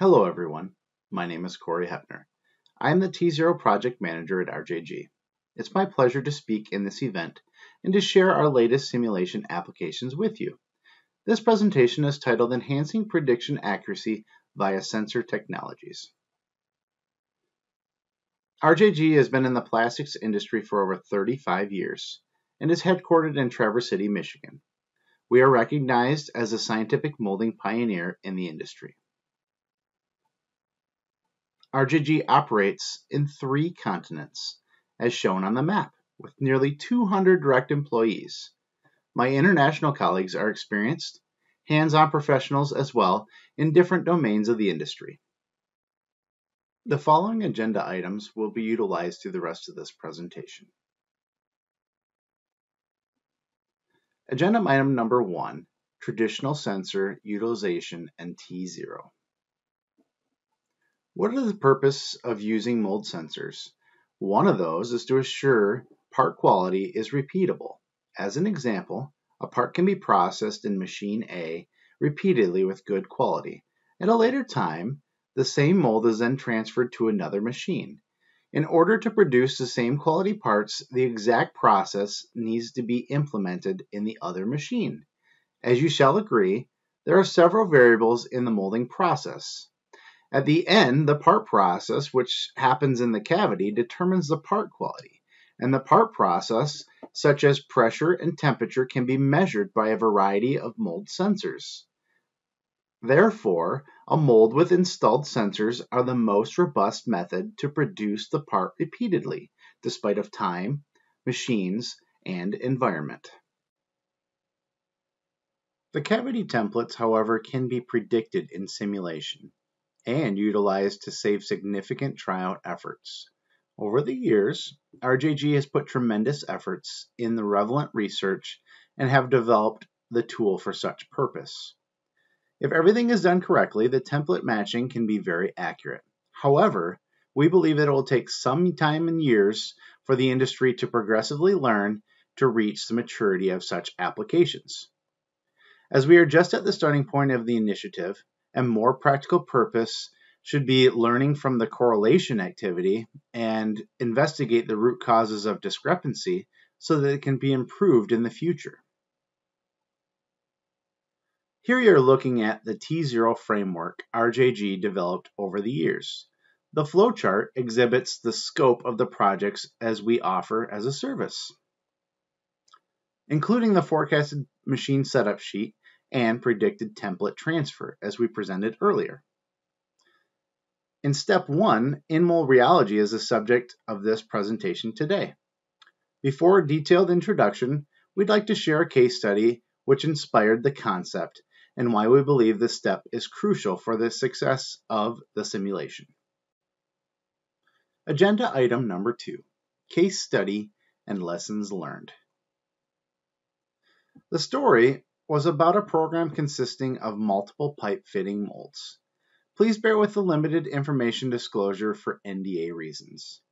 Hello everyone, my name is Cory Hoeppner. I am the T0 Project Manager at RJG. It's my pleasure to speak in this event and to share our latest simulation applications with you. This presentation is titled Enhancing Prediction Accuracy via Sensor Technologies. RJG has been in the plastics industry for over 35 years and is headquartered in Traverse City, Michigan. We are recognized as a scientific molding pioneer in the industry. RJG operates in three continents, as shown on the map, with nearly 200 direct employees. My international colleagues are experienced, hands-on professionals as well in different domains of the industry. The following agenda items will be utilized through the rest of this presentation. Agenda item number one, traditional sensor utilization and T0. What is the purpose of using mold sensors? One of those is to assure part quality is repeatable. As an example, a part can be processed in machine A repeatedly with good quality. At a later time, the same mold is then transferred to another machine. In order to produce the same quality parts, the exact process needs to be implemented in the other machine. As you shall agree, there are several variables in the molding process. At the end, the part process, which happens in the cavity, determines the part quality. And the part process, such as pressure and temperature, can be measured by a variety of mold sensors. Therefore, a mold with installed sensors are the most robust method to produce the part repeatedly, despite of time, machines, and environment. The cavity templates, however, can be predicted in simulation and utilized to save significant tryout efforts. Over the years, RJG has put tremendous efforts in the relevant research and have developed the tool for such purpose. If everything is done correctly, the template matching can be very accurate. However, we believe it will take some time and years for the industry to progressively learn to reach the maturity of such applications. As we are just at the starting point of the initiative, and more practical purpose should be learning from the correlation activity and investigate the root causes of discrepancy so that it can be improved in the future. Here you're looking at the T0 framework RJG developed over the years. The flowchart exhibits the scope of the projects as we offer as a service, including the forecasted machine setup sheet and predicted template transfer, as we presented earlier. In step one, in-mold rheology is the subject of this presentation today. Before a detailed introduction, we'd like to share a case study which inspired the concept and why we believe this step is crucial for the success of the simulation. Agenda item number two, case study and lessons learned. The story was about a program consisting of multiple pipe fitting molds. Please bear with the limited information disclosure for NDA reasons.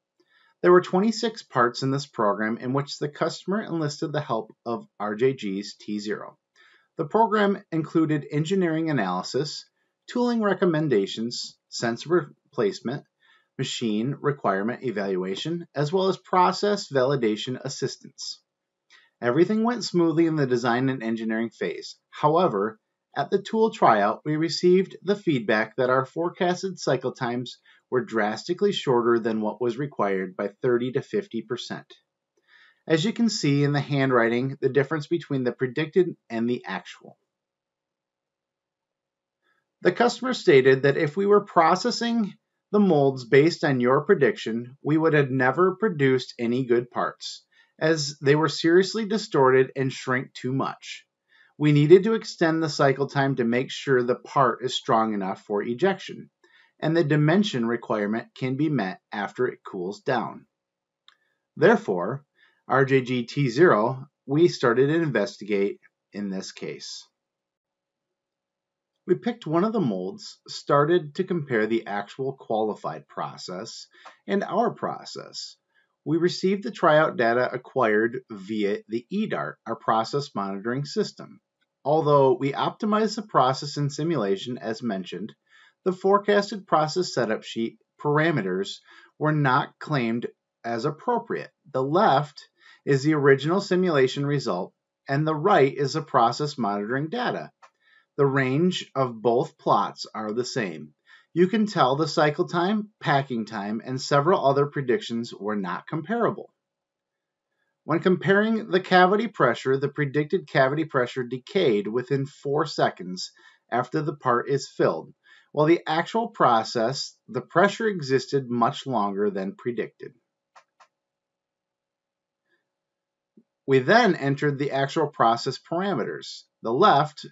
There were 26 parts in this program in which the customer enlisted the help of RJG's T0. The program included engineering analysis, tooling recommendations, sensor replacement, machine requirement evaluation, as well as process validation assistance. Everything went smoothly in the design and engineering phase. However, at the tool tryout, we received the feedback that our forecasted cycle times were drastically shorter than what was required by 30 to 50%. As you can see in the handwriting, the difference between the predicted and the actual. The customer stated that if we were processing the molds based on your prediction, we would have never produced any good parts as they were seriously distorted and shrink too much. We needed to extend the cycle time to make sure the part is strong enough for ejection, and the dimension requirement can be met after it cools down. Therefore, RJG T0, we started to investigate in this case. We picked one of the molds, started to compare the actual qualified process and our process, we received the tryout data acquired via the EDART, our process monitoring system. Although we optimized the process in simulation as mentioned, the forecasted process setup sheet parameters were not claimed as appropriate. The left is the original simulation result, and the right is the process monitoring data. The range of both plots are the same. You can tell the cycle time, packing time, and several other predictions were not comparable. When comparing the cavity pressure, the predicted cavity pressure decayed within 4 seconds after the part is filled, while the actual process, the pressure existed much longer than predicted. We then entered the actual process parameters. The left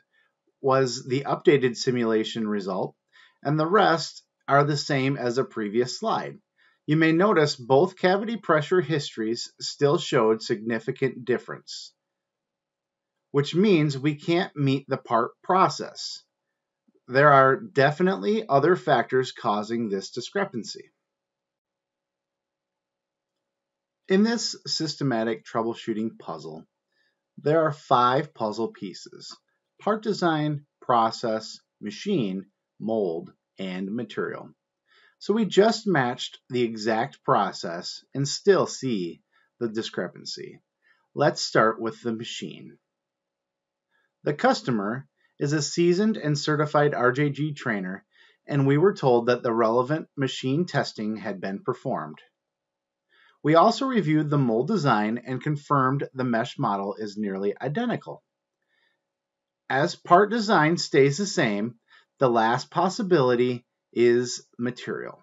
was the updated simulation result, and the rest are the same as the previous slide. You may notice both cavity pressure histories still showed significant difference, which means we can't meet the part process. There are definitely other factors causing this discrepancy. In this systematic troubleshooting puzzle, there are five puzzle pieces part design, process, machine, mold, and material. So we just matched the exact process and still see the discrepancy. Let's start with the machine. The customer is a seasoned and certified RJG trainer, and we were told that the relevant machine testing had been performed. We also reviewed the mold design and confirmed the mesh model is nearly identical. As part design stays the same, the last possibility is material.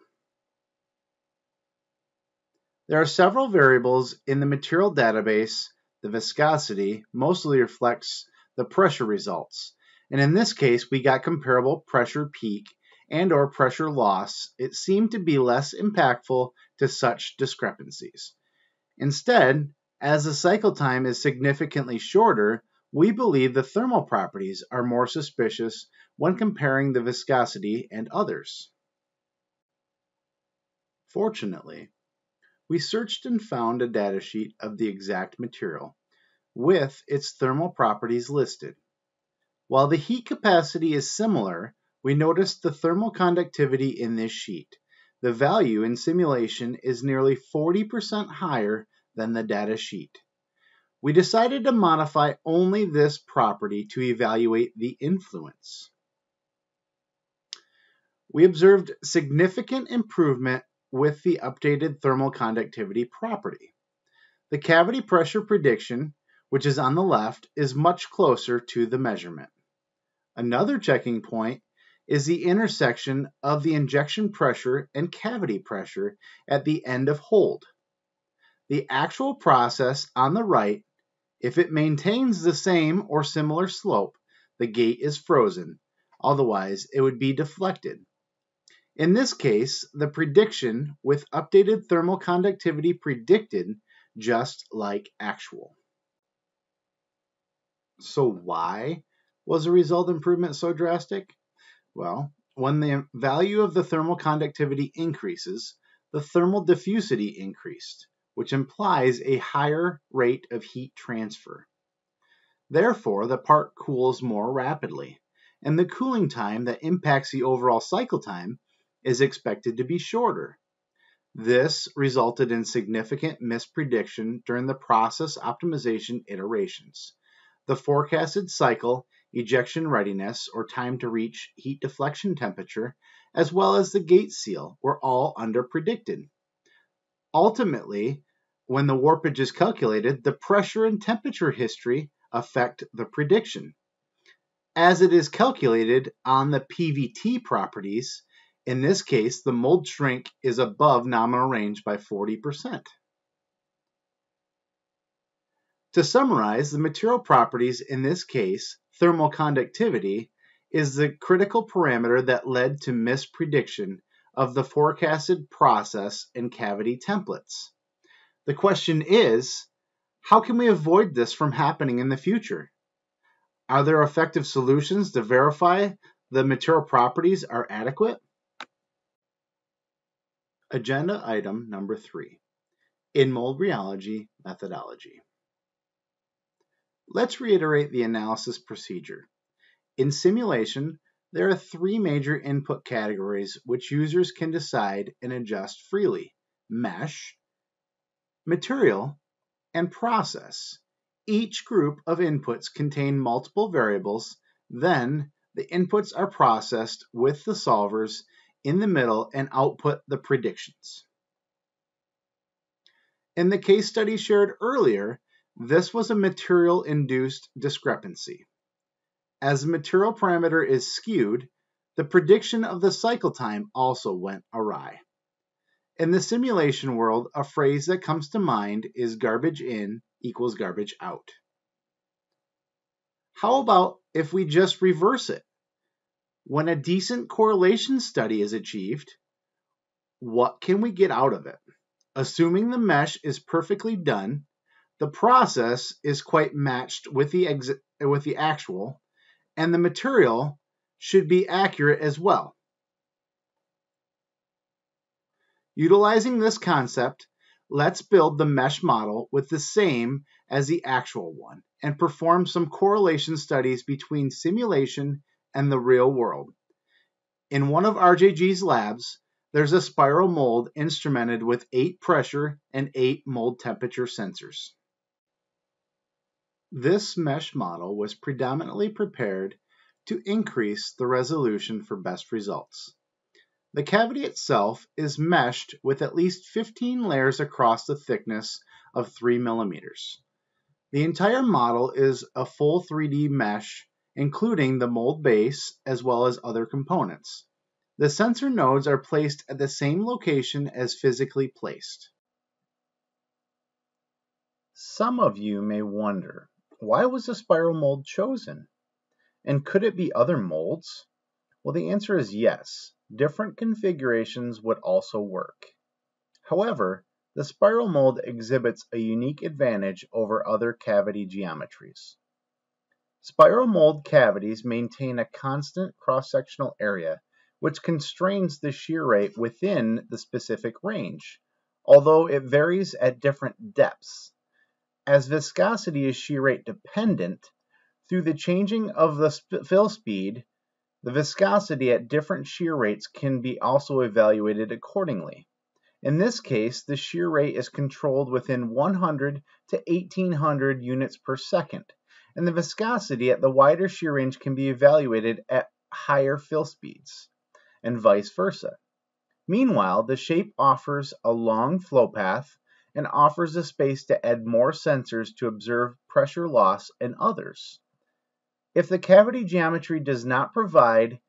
There are several variables in the material database. The viscosity mostly reflects the pressure results. And in this case, we got comparable pressure peak and or pressure loss. It seemed to be less impactful to such discrepancies. Instead, as the cycle time is significantly shorter, we believe the thermal properties are more suspicious when comparing the viscosity and others. Fortunately, we searched and found a datasheet of the exact material, with its thermal properties listed. While the heat capacity is similar, we noticed the thermal conductivity in this sheet. The value in simulation is nearly 40% higher than the data sheet. We decided to modify only this property to evaluate the influence. We observed significant improvement with the updated thermal conductivity property. The cavity pressure prediction, which is on the left, is much closer to the measurement. Another checking point is the intersection of the injection pressure and cavity pressure at the end of hold. The actual process on the right if it maintains the same or similar slope, the gate is frozen, otherwise it would be deflected. In this case, the prediction with updated thermal conductivity predicted just like actual. So why was the result improvement so drastic? Well, when the value of the thermal conductivity increases, the thermal diffusivity increased which implies a higher rate of heat transfer. Therefore, the part cools more rapidly, and the cooling time that impacts the overall cycle time is expected to be shorter. This resulted in significant misprediction during the process optimization iterations. The forecasted cycle, ejection readiness, or time to reach heat deflection temperature, as well as the gate seal were all underpredicted. Ultimately, when the warpage is calculated, the pressure and temperature history affect the prediction. As it is calculated on the PVT properties, in this case, the mold shrink is above nominal range by 40%. To summarize, the material properties in this case, thermal conductivity, is the critical parameter that led to misprediction of the forecasted process and cavity templates. The question is, how can we avoid this from happening in the future? Are there effective solutions to verify the material properties are adequate? Agenda item number three, in mold rheology methodology. Let's reiterate the analysis procedure. In simulation, There are three major input categories which users can decide and adjust freely mesh, material, and process. Each group of inputs contain multiple variables, then the inputs are processed with the solvers in the middle and output the predictions. In the case study shared earlier, this was a material-induced discrepancy. As the material parameter is skewed, the prediction of the cycle time also went awry. In the simulation world, a phrase that comes to mind is garbage in equals garbage out. How about if we just reverse it? When a decent correlation study is achieved, what can we get out of it? Assuming the mesh is perfectly done, the process is quite matched with the, with the actual, and the material should be accurate as well. Utilizing this concept, let's build the mesh model with the same as the actual one and perform some correlation studies between simulation and the real world. In one of RJG's labs, there's a spiral mold instrumented with 8 pressure and 8 mold temperature sensors. This mesh model was predominantly prepared to increase the resolution for best results. The cavity itself is meshed with at least 15 layers across the thickness of 3 millimeters. The entire model is a full 3D mesh, including the mold base as well as other components. The sensor nodes are placed at the same location as physically placed. Some of you may wonder, why was the spiral mold chosen? And could it be other molds? Well, the answer is yes. Different configurations would also work. However, the spiral mold exhibits a unique advantage over other cavity geometries. Spiral mold cavities maintain a constant cross-sectional area which constrains the shear rate within the specific range, although it varies at different depths. As viscosity is shear rate dependent, through the changing of the fill speed, the viscosity at different shear rates can be also evaluated accordingly. In this case, the shear rate is controlled within 100 to 1800 units per second, and the viscosity at the wider shear range can be evaluated at higher fill speeds and vice versa. Meanwhile, the shape offers a long flow path and offers a space to add more sensors to observe pressure loss and others. If the cavity geometry does not provide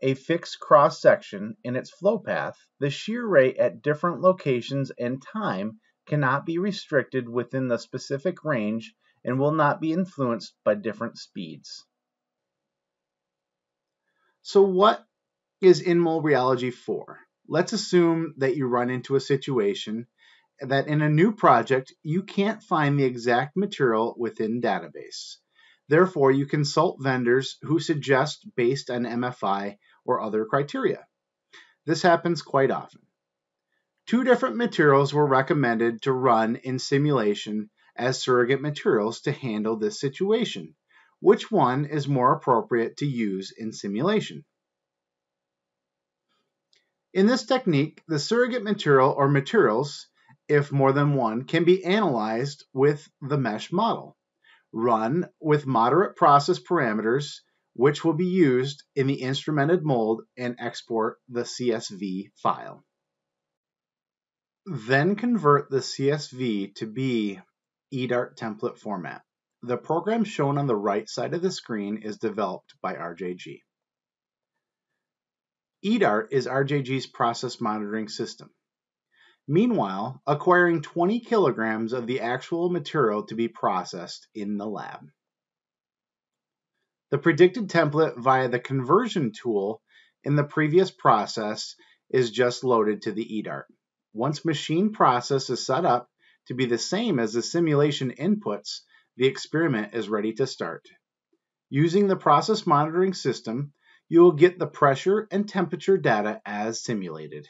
a fixed cross section in its flow path, the shear rate at different locations and time cannot be restricted within the specific range and will not be influenced by different speeds. So what is InMold Rheology for? Let's assume that you run into a situation that in a new project you can't find the exact material within database. Therefore, you consult vendors who suggest based on MFI or other criteria. This happens quite often. Two different materials were recommended to run in simulation as surrogate materials to handle this situation. Which one is more appropriate to use in simulation? In this technique, the surrogate material or materials, if more than one, can be analyzed with the mesh model, run with moderate process parameters, which will be used in the instrumented mold and export the CSV file. Then convert the CSV to be EDART template format. The program shown on the right side of the screen is developed by RJG. EDART is RJG's process monitoring system. Meanwhile, acquiring 20 kilograms of the actual material to be processed in the lab. The predicted template via the conversion tool in the previous process is just loaded to the EDART. Once machine process is set up to be the same as the simulation inputs, the experiment is ready to start. Using the process monitoring system, you will get the pressure and temperature data as simulated.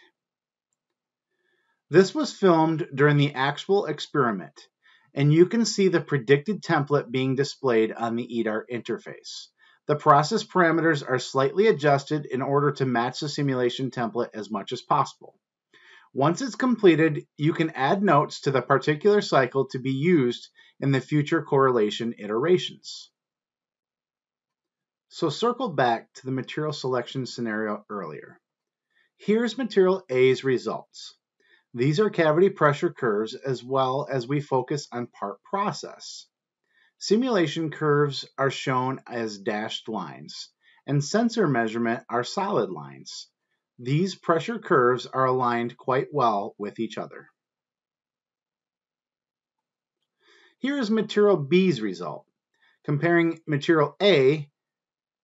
This was filmed during the actual experiment, and you can see the predicted template being displayed on the EDART interface. The process parameters are slightly adjusted in order to match the simulation template as much as possible. Once it's completed, you can add notes to the particular cycle to be used in the future correlation iterations. So circle back to the material selection scenario earlier. Here's material A's results. These are cavity pressure curves as well as we focus on part process. Simulation curves are shown as dashed lines, and sensor measurement are solid lines. These pressure curves are aligned quite well with each other. Here is material B's result. Comparing material A,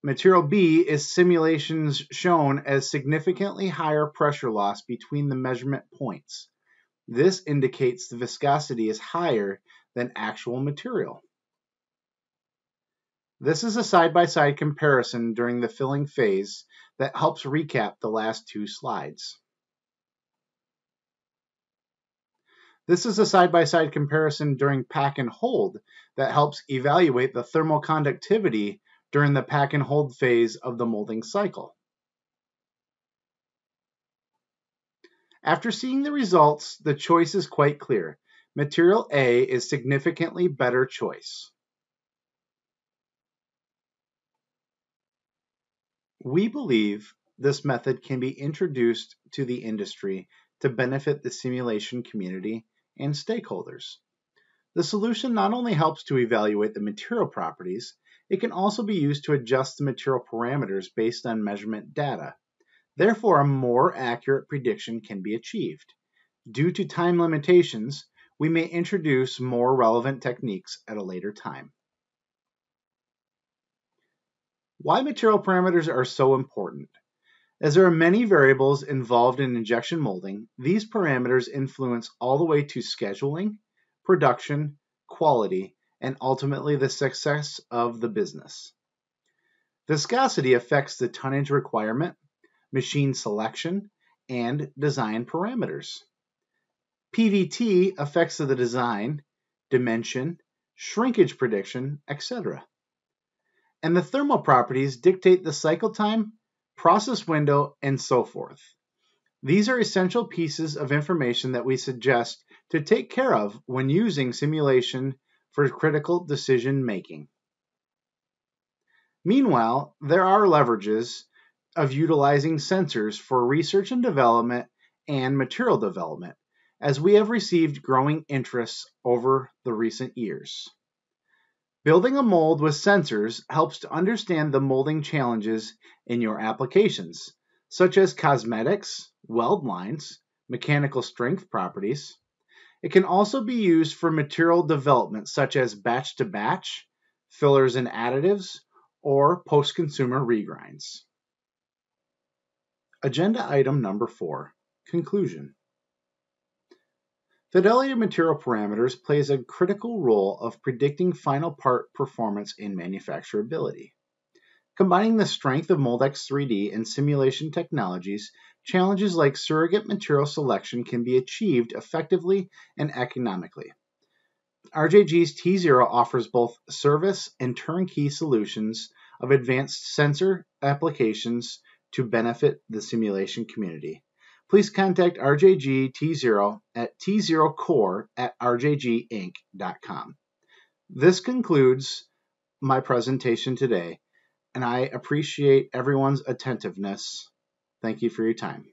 material B is simulations shown as significantly higher pressure loss between the measurement points. This indicates the viscosity is higher than actual material. This is a side-by-side -side comparison during the filling phase that helps recap the last two slides. This is a side-by-side -side comparison during pack and hold that helps evaluate the thermal conductivity during the pack and hold phase of the molding cycle. After seeing the results, the choice is quite clear. Material A is significantly better choice. We believe this method can be introduced to the industry to benefit the simulation community and stakeholders. The solution not only helps to evaluate the material properties, it can also be used to adjust the material parameters based on measurement data. Therefore, a more accurate prediction can be achieved. Due to time limitations, we may introduce more relevant techniques at a later time. Why material parameters are so important. As there are many variables involved in injection molding, these parameters influence all the way to scheduling, production, quality, and ultimately the success of the business. Viscosity affects the tonnage requirement, machine selection, and design parameters. PVT affects the design, dimension, shrinkage prediction, etc and the thermal properties dictate the cycle time, process window, and so forth. These are essential pieces of information that we suggest to take care of when using simulation for critical decision making. Meanwhile, there are leverages of utilizing sensors for research and development and material development, as we have received growing interest over the recent years. Building a mold with sensors helps to understand the molding challenges in your applications, such as cosmetics, weld lines, mechanical strength properties. It can also be used for material development, such as batch to batch, fillers and additives, or post consumer regrinds. Agenda item number four Conclusion. Fidelity of material parameters plays a critical role of predicting final part performance in manufacturability. Combining the strength of Moldex3D and simulation technologies, challenges like surrogate material selection can be achieved effectively and economically. RJG's T0 offers both service and turnkey solutions of advanced sensor applications to benefit the simulation community please contact RJG T0 at T0core at rjginc.com. This concludes my presentation today, and I appreciate everyone's attentiveness. Thank you for your time.